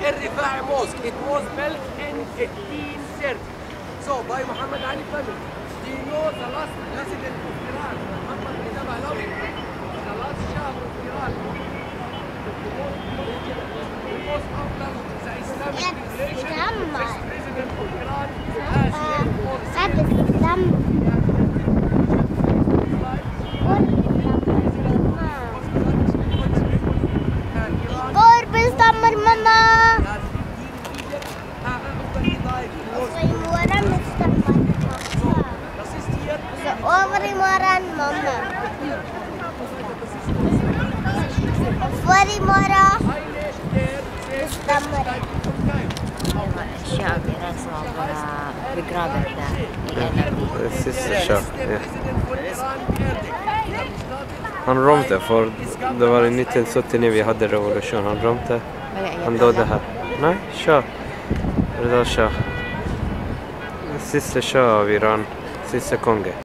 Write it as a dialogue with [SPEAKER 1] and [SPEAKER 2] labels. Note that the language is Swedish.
[SPEAKER 1] Al-Rifai Mosque. It was built in 1830. So by Muhammad Ali family. Do you know the last president of Iran, Muhammad Rizab Alawi? The last Shah of Iran. It was after the Islamic revolution.
[SPEAKER 2] The
[SPEAKER 1] first president of Iran has left for
[SPEAKER 2] Imorgon Overmorgen Mustafa pappa. Så overmorgen mamma. Overmorgen bestämmer
[SPEAKER 3] Shabiran som var begravd där i en av
[SPEAKER 4] Sista Shabir. Han römde för det var 1979 vi hade revolution. Han römde. Han dog här. Nej, Shah. Reza Shah. stessa sciò, Viron, stessa conga.